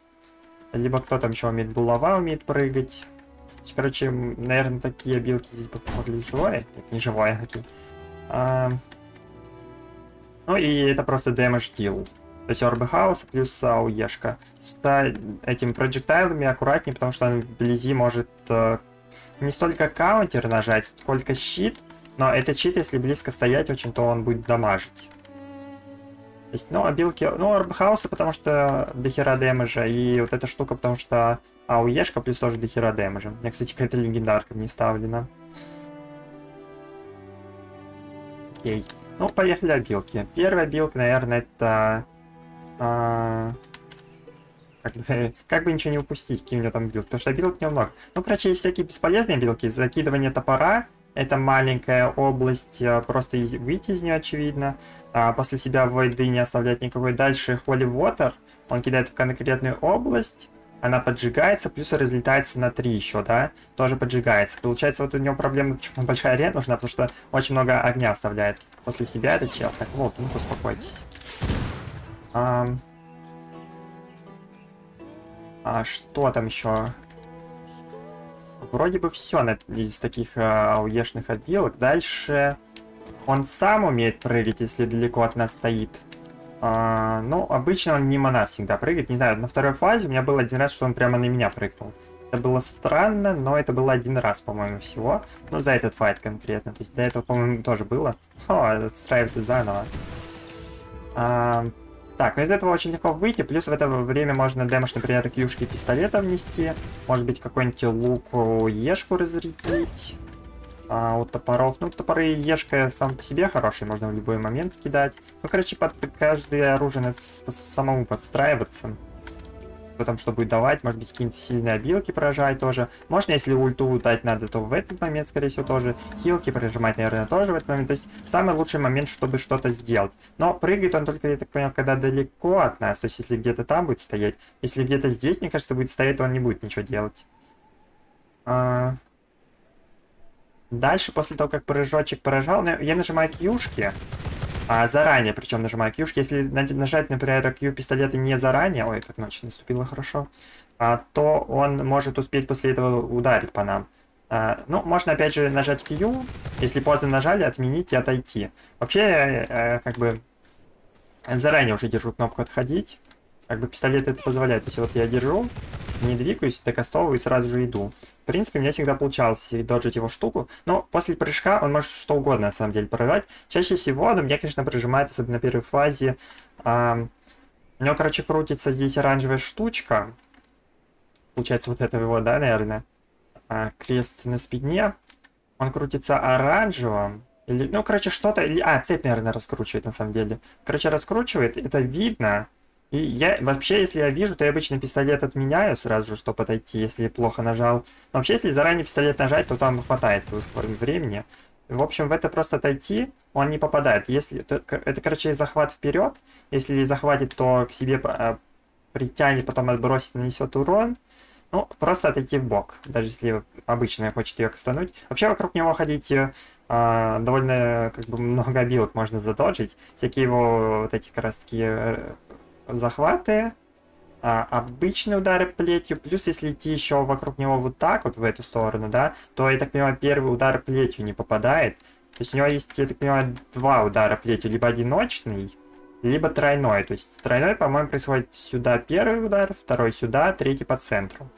Либо кто там еще умеет булава, умеет прыгать. Короче, наверное, такие билки здесь бы помогли живое. Нет, не живое, (laughs) окей. А... Ну и это просто damage deal. То есть орбы хаоса плюс ауешка. С этим проджектайлами аккуратнее, потому что он вблизи может э, не столько каунтер нажать, сколько щит. Но этот щит, если близко стоять очень, то он будет дамажить. То есть, ну, обилки... Ну, орбы хаоса, потому что дохера дэмэджа. И вот эта штука, потому что ауешка плюс тоже дохера дэмэджа. У меня, кстати, какая-то легендарка не ставлена. Окей. Ну, поехали абилки. Первая абилка, наверное, это а, как, бы, (laughs) как бы ничего не упустить, какие у него там абилки, потому что абилок немного. Ну, короче, есть всякие бесполезные абилки, закидывание топора, это маленькая область, а, просто выйти из нее, очевидно. А после себя воды не оставлять никакой. Дальше Holy Water, он кидает в конкретную область, она поджигается, плюс разлетается на 3 еще, да, тоже поджигается. Получается, вот у него проблема, почему (laughs) большая арена нужна, потому что очень много огня оставляет после себя этот чел. Так вот, ну успокойтесь. А, а что там еще? Вроде бы все из таких а, ауешных отбилок. Дальше он сам умеет прыгать, если далеко от нас стоит. А, ну, обычно он мимо нас всегда прыгает. Не знаю, на второй фазе у меня был один раз, что он прямо на меня прыгнул. Это было странно, но это было один раз, по-моему, всего. Ну, за этот файт конкретно. То есть до этого, по-моему, тоже было. О, отстраивается заново. А, так, ну из этого очень легко выйти, плюс в это время можно дэмэдж, например, кьюшки пистолета внести, может быть какой-нибудь лук ешку разрядить. А, у топоров, ну топоры ешка сам по себе хороший, можно в любой момент кидать. Ну, короче, под каждое оружие надо самому подстраиваться кто там что будет давать, может быть какие-нибудь сильные обилки поражать тоже. Можно, если ульту дать надо, то в этот момент, скорее всего, тоже. Хилки прижимать, наверное, тоже в этот момент. То есть самый лучший момент, чтобы что-то сделать. Но прыгает он только, я так понял, когда далеко от нас. То есть если где-то там будет стоять. Если где-то здесь, мне кажется, будет стоять, то он не будет ничего делать. А... Дальше, после того, как прыжочек поражал, ну, я нажимаю кьюшки а, заранее, причем нажимаю Q. Если нажать, например, Q пистолета не заранее, ой, как ночь наступила хорошо, а, то он может успеть после этого ударить по нам. А, ну, можно опять же нажать Q, если поздно нажали, отменить и отойти. Вообще, э, как бы, заранее уже держу кнопку отходить. Как бы пистолет это позволяет. То есть вот я держу, не двигаюсь, докастовываю и сразу же иду. В принципе, мне всегда получалось доджить его штуку, но после прыжка он может что угодно, на самом деле, прорывать. Чаще всего, ну, меня, конечно, прижимает, особенно на первой фазе. А, у него, короче, крутится здесь оранжевая штучка. Получается, вот это его, да, наверное, а, крест на спине. Он крутится оранжевым. Или, ну, короче, что-то... А, цепь, наверное, раскручивает, на самом деле. Короче, раскручивает, это видно. И я вообще, если я вижу, то я обычно пистолет отменяю сразу же, чтобы отойти, если плохо нажал. Но вообще, если заранее пистолет нажать, то там хватает времени. В общем, в это просто отойти, он не попадает. Если то, это, короче, захват вперед. Если захватит, то к себе а, притянет, потом отбросит, нанесет урон. Ну, просто отойти в бок, даже если обычно хочет ее кастануть. Вообще вокруг него ходить а, довольно как бы много абилок можно задоджить. Всякие его вот эти как раз таки э, захваты, а, обычные удары плетью, плюс если идти еще вокруг него вот так вот в эту сторону, да, то, я так понимаю, первый удар плетью не попадает, То есть у него есть, я так понимаю, два удара плетью. Либо одиночный, либо тройной. То есть тройной, по-моему, происходит сюда первый удар, второй сюда, третий по центру.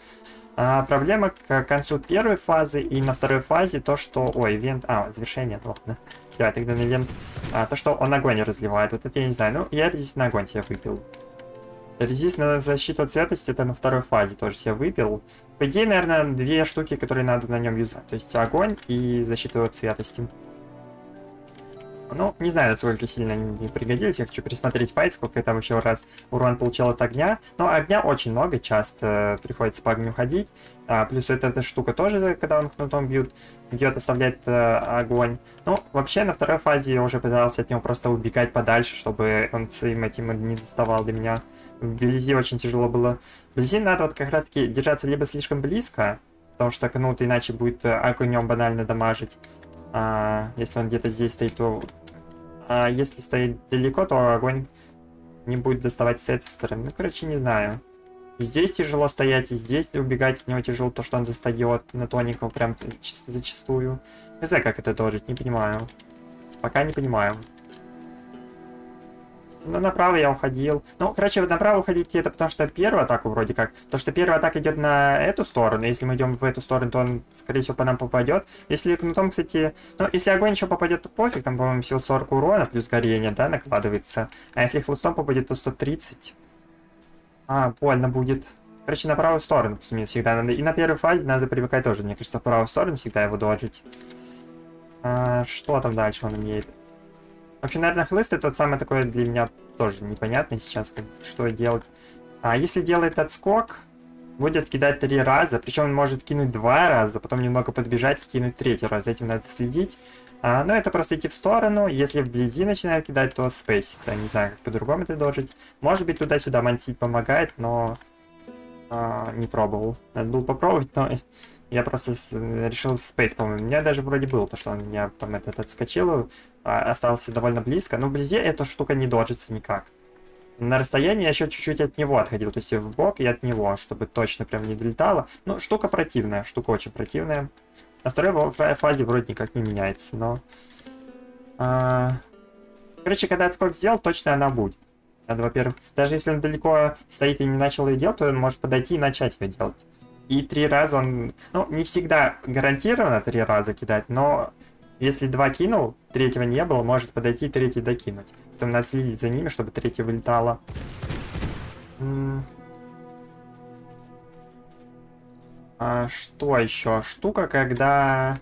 А, проблема к концу первой фазы и на второй фазе то, что... Ой, вент... А, завершение, ладно. (laughs) Я тогда на вент... А, то, что он огонь разливает. Вот это я не знаю. Ну, я резист на огонь себе выпил. Резист на защиту от светости это на второй фазе тоже себе выпил. По идее, наверное, две штуки, которые надо на нем юзать. То есть огонь и защиту от светости. Ну, не знаю, насколько сильно они мне пригодились. Я хочу пересмотреть файт, сколько я там еще раз урон получал от огня. Но огня очень много, часто приходится по огню ходить. А, плюс эта, эта штука тоже, когда он кнутом бьет, бьет, оставляет э, огонь. Ну, вообще, на второй фазе я уже пытался от него просто убегать подальше, чтобы он своим этим не доставал до меня. Вблизи очень тяжело было. Вблизи надо вот как раз-таки держаться либо слишком близко, потому что кнут иначе будет э, огнем банально дамажить. А, если он где-то здесь стоит, то... А если стоит далеко, то огонь не будет доставать с этой стороны. Ну, короче, не знаю. И здесь тяжело стоять, и здесь убегать от него тяжело, то, что он достает на тоненького прям зачастую. Не знаю, как это дожить, не понимаю. Пока не понимаю. Ну, направо я уходил. Ну, короче, направо уходить это потому что первую атаку вроде как. Потому что первая атака идет на эту сторону. Если мы идем в эту сторону, то он, скорее всего, по нам попадет. Если кнутом, кстати... Ну, если огонь еще попадет, то пофиг. Там, по-моему, всего 40 урона плюс горение, да, накладывается. А если хлыстом попадет, то 130. А, больно будет. Короче, на правую сторону всегда надо. И на первой фазе надо привыкать тоже, мне кажется, в правую сторону всегда его доджить. А, что там дальше он имеет? Вообще, наверное, хлыст это самое такое для меня тоже непонятное сейчас, как, что делать. А если делает отскок, будет кидать три раза, причем он может кинуть два раза, потом немного подбежать и кинуть третий раз. За этим надо следить. А, но это просто идти в сторону. Если вблизи начинает кидать, то спейсится. Не знаю, как по-другому это дожить. Может быть, туда-сюда мансить помогает, но а, не пробовал. Надо было попробовать, но я просто решил спейс, по-моему. У меня даже вроде было то, что он меня там этот отскочил, а, остался довольно близко. Но вблизи эта штука не доджится никак. На расстоянии я еще чуть-чуть от него отходил, то есть в бок и от него, чтобы точно прям не долетало. Ну, штука противная, штука очень противная. На второй фазе вроде никак не меняется, но... А... Короче, когда отскок сделал, точно она будет. Надо, во-первых, даже если он далеко стоит и не начал ее делать, то он может подойти и начать ее делать. И три раза он... Ну, не всегда гарантированно три раза кидать, но если два кинул, третьего не было, может подойти третий докинуть. Потом надо следить за ними, чтобы третье вылетало. А что еще? Штука, когда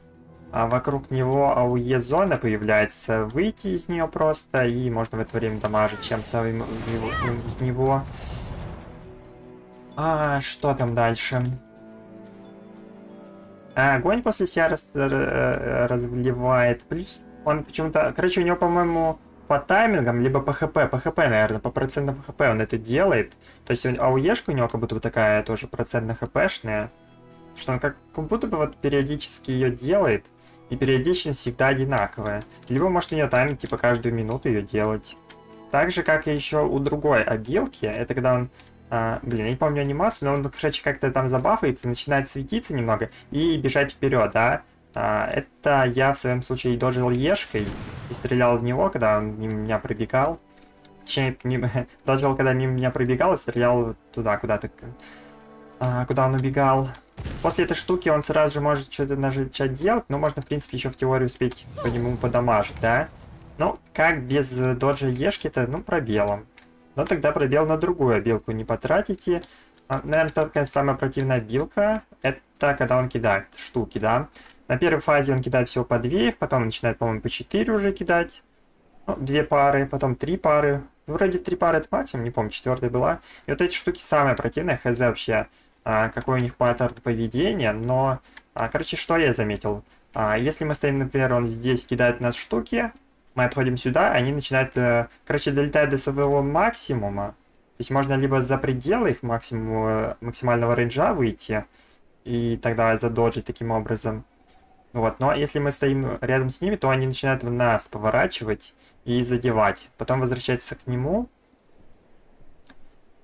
а, вокруг него АУЕ зона появляется, выйти из нее просто, и можно в это время дамажить чем-то в него. А, что там дальше? А, огонь после себя раз, э, разливает. Плюс он почему-то... Короче, у него, по-моему, по таймингам, либо по хп. По хп, наверное, по процентам хп он это делает. То есть АУЕшка у него как будто бы такая тоже процентно хпшная. Что он как, как будто бы вот периодически ее делает. И периодичность всегда одинаковая. Либо может у нее тайминг типа каждую минуту ее делать. Так же, как и еще у другой обилки. Это когда он а, блин, я не помню анимацию, но он, короче, как-то там забафается, начинает светиться немного и бежать вперед, да. А, это я в своем случае дожил Ешкой и стрелял в него, когда он мимо меня пробегал. Точнее, мимо, (laughs) дожил, когда мимо меня пробегал и стрелял туда, куда-то, а, куда он убегал. После этой штуки он сразу же может что-то начать делать, но можно, в принципе, еще в теории успеть по нему подамажить, да? Ну, как без доджа Ешки-то, ну, пробелом. Но тогда пробел на другую обилку не потратите. А, наверное, только самая противная обилка, это когда он кидает штуки, да. На первой фазе он кидает всего по две, потом начинает, по-моему, по 4 уже кидать. Ну, две пары, потом три пары. Вроде три пары это максимум, не помню, четвертая была. И вот эти штуки самые противные, хз вообще, а, какой у них паттерн поведения, но... А, короче, что я заметил? А, если мы стоим, например, он здесь кидает нас штуки, мы отходим сюда, они начинают, э, короче, долетают до своего максимума. То есть можно либо за пределы их максимум, э, максимального рейнджа выйти, и тогда задоджить таким образом. Вот, но если мы стоим рядом с ними, то они начинают в нас поворачивать и задевать. Потом возвращаются к нему.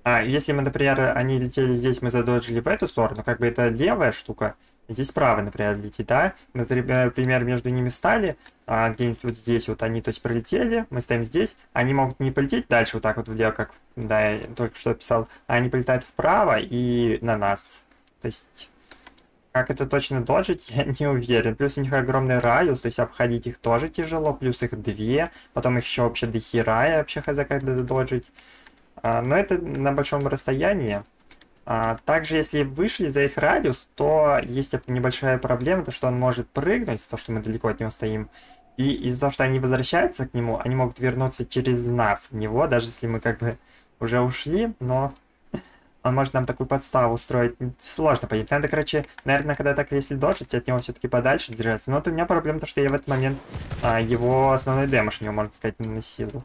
А если мы, например, они летели здесь, мы задоджили в эту сторону, как бы это левая штука, здесь правая, например, летит, да? Мы, например, между ними стали, а, где-нибудь вот здесь вот они, то есть, пролетели, мы стоим здесь, они могут не полететь дальше вот так вот влево, как, да, я только что писал, а они полетают вправо и на нас. То есть, как это точно доджить, (laughs) я не уверен. Плюс у них огромный радиус, то есть обходить их тоже тяжело, плюс их две, потом их еще вообще дохера, я вообще хз как доджить. А, но это на большом расстоянии. А, также, если вышли за их радиус, то есть небольшая проблема, то что он может прыгнуть, то что мы далеко от него стоим. И из-за того, что они возвращаются к нему, они могут вернуться через нас в него, даже если мы как бы уже ушли, но (laughs) он может нам такую подставу устроить. Сложно понять. Надо, короче, наверное, когда так, если дожить, от него все-таки подальше держаться. Но вот у меня проблема то, что я в этот момент а, его основной у него, можно сказать, наносил.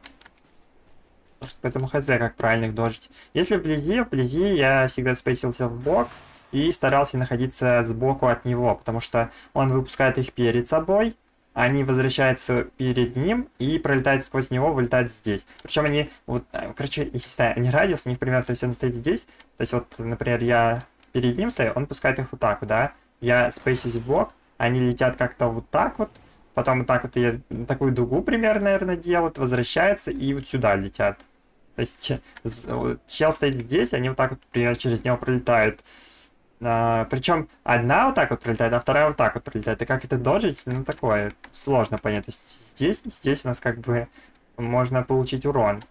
Что поэтому хз, как правильно их дожить. Если вблизи, вблизи я всегда спейсился в бок и старался находиться сбоку от него, потому что он выпускает их перед собой, они возвращаются перед ним и пролетают сквозь него, вылетают здесь. Причем они, вот, э, короче, не знаю, они радиус у них примерно, то есть он стоит здесь, то есть вот, например, я перед ним стою, он пускает их вот так да, я спейсюсь в бок, они летят как-то вот так вот, Потом вот так вот я такую дугу примерно, наверное, делают, возвращаются и вот сюда летят. То есть (laughs) чел стоит здесь, они вот так вот примерно через него пролетают. А, причем одна вот так вот пролетает, а вторая вот так вот пролетает. И как это дожить, ну такое, сложно понять. То есть здесь, здесь у нас как бы можно получить урон.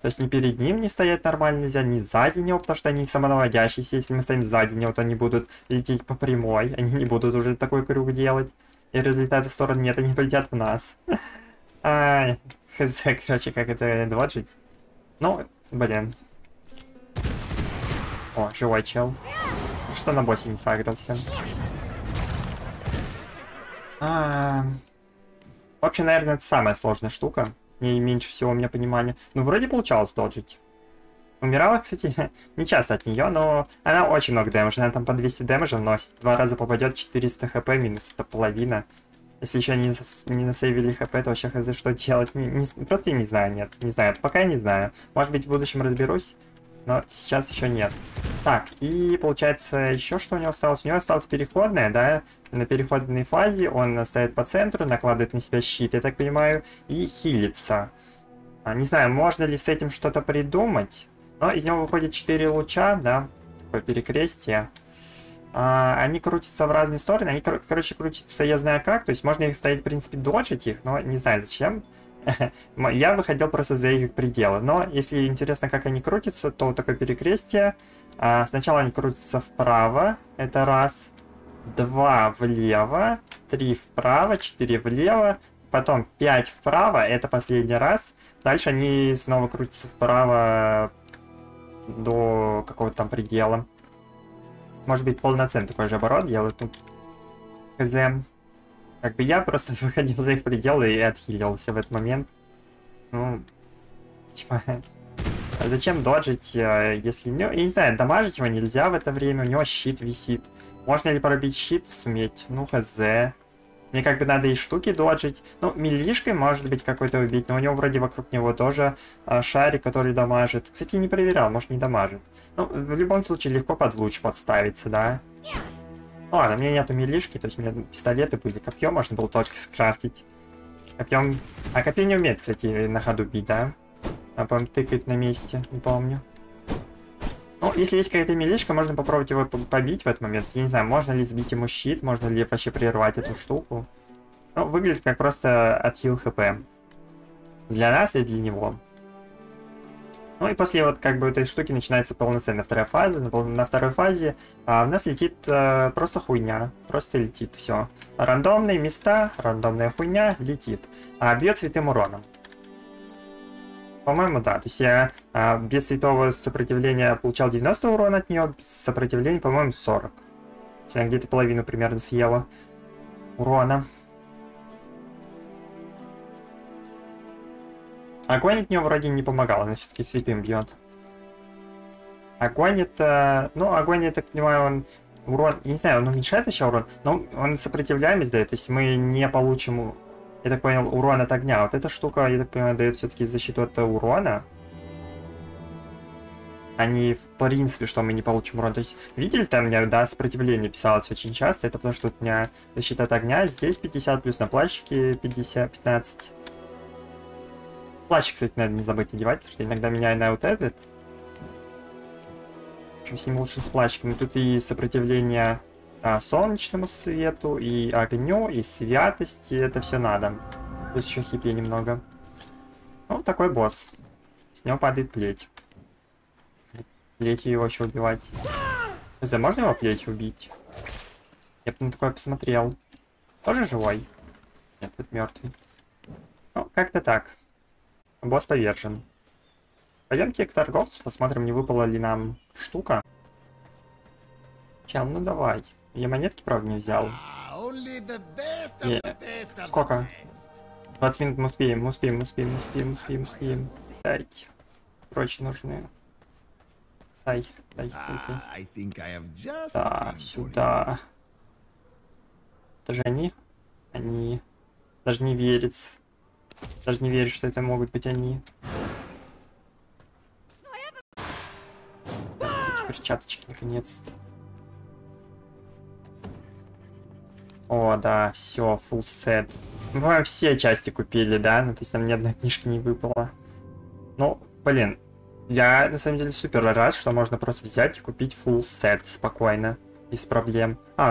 То есть ни перед ним не стоять нормально нельзя, ни сзади него, потому что они самонаводящиеся. Если мы стоим сзади него, то они будут лететь по прямой, они не будут уже такой круг делать и разлетаться в сторону. Нет, они полетят в нас. (laughs) Ай, хз, короче, как это дводжить. Ну, блин. О, живой чел. Что на боссе не сагрился? А... В общем, наверное, это самая сложная штука. С ней меньше всего у меня понимания. Ну, вроде получалось доджить. Умирала, кстати, (laughs) не часто от нее, но она очень много дэмэджа. Она там по 200 дэмэджа носит. Два раза попадет 400 хп минус. Это половина. Если еще не, не насейвили хп, то вообще хз что делать. Не, не, просто я не знаю, нет. Не знаю, пока не знаю. Может быть в будущем разберусь, но сейчас еще нет. Так, и получается еще что у него осталось? У него осталось переходная, да? На переходной фазе он стоит по центру, накладывает на себя щит, я так понимаю, и хилится. А, не знаю, можно ли с этим что-то придумать. Но из него выходит 4 луча, да, такое перекрестие. А, они крутятся в разные стороны, они, кор короче, крутятся я знаю как, то есть можно их ставить, в принципе, доджить их, но не знаю зачем. (laughs) я выходил просто за их пределы, но если интересно, как они крутятся, то такое перекрестие. А, сначала они крутятся вправо, это раз, два влево, три вправо, четыре влево, потом 5 вправо, это последний раз. Дальше они снова крутятся вправо до какого-то там предела. Может быть, полноценный такой же оборот делают. Ну, хз. Как бы я просто (laughs) выходил за их пределы и отхилился в этот момент. Ну, типа... (laughs) А зачем доджить, э, если... Ну, я не знаю, дамажить его нельзя в это время, у него щит висит. Можно ли пробить щит, суметь? Ну, хз. Мне как бы надо и штуки доджить. Ну, милишкой может быть какой-то убить, но у него вроде вокруг него тоже а, шарик, который дамажит. Кстати, не проверял, может не дамажит. Ну, в любом случае легко под луч подставиться, да? Ну ладно, у меня нету милишки, то есть у меня пистолеты были, копье можно было только скрафтить. Копьем... А копье не умеет, кстати, на ходу бить, да? А, по-моему, тыкать на месте, не помню. Ну, если есть какая-то милишка, можно попробовать его побить в этот момент. Я не знаю, можно ли сбить ему щит, можно ли вообще прервать эту штуку. Ну, выглядит как просто отхил хп. Для нас и для него. Ну и после вот как бы этой штуки начинается полноценная вторая фаза. На, на второй фазе а, у нас летит а, просто хуйня. Просто летит все. Рандомные места, рандомная хуйня летит. А бьет святым уроном. По-моему, да. То есть я а, без святого сопротивления получал 90 урона от нее, без сопротивления, по-моему, 40. То есть она где-то половину примерно съела урона. Огонь от нее вроде не помогал, она все-таки святым бьет. Огонь это... Ну, огонь, я так понимаю, он урон... Не знаю, он уменьшает еще урон, но он сопротивляемость дает, то есть мы не получим я так понял, урон от огня. Вот эта штука, я так понимаю, дает все-таки защиту от урона. они в принципе, что мы не получим урон. То есть, видели, там у меня, да, сопротивление писалось очень часто. Это потому, что у меня защита от огня. Здесь 50, плюс на плащике 50, 15. Плащик, кстати, надо не забыть надевать, потому что иногда меняю на вот этот. В общем, с ним лучше с плащиком. Тут и сопротивление а, солнечному свету, и огню, и святости. Это все надо. Плюс еще хипи немного. Ну, такой босс. С него падает плеть. Плетью его еще убивать. За можно его плетью убить? Я бы на такое посмотрел. Тоже живой? Нет, вот мертвый. Ну, как-то так. Босс повержен. Пойдемте к торговцу, посмотрим, не выпала ли нам штука. Чел, ну давай. Я монетки, правда, не взял. Не. Сколько? 20 минут мы успеем, мы успеем, мы успеем, мы успеем, мы успеем, успеем. Дайте. Прочь нужны. Дай, дай, дай, дай. Да, сюда. Это же они? Они. Даже не верится. Даже не верю, что это могут быть они. Эти перчаточки, наконец-то. О, да, все, full set. Мы все части купили, да? Ну, то есть там ни одной (laughs) книжки не выпало. Ну, блин, я на самом деле супер рад, что можно просто взять и купить full set спокойно, без проблем. А,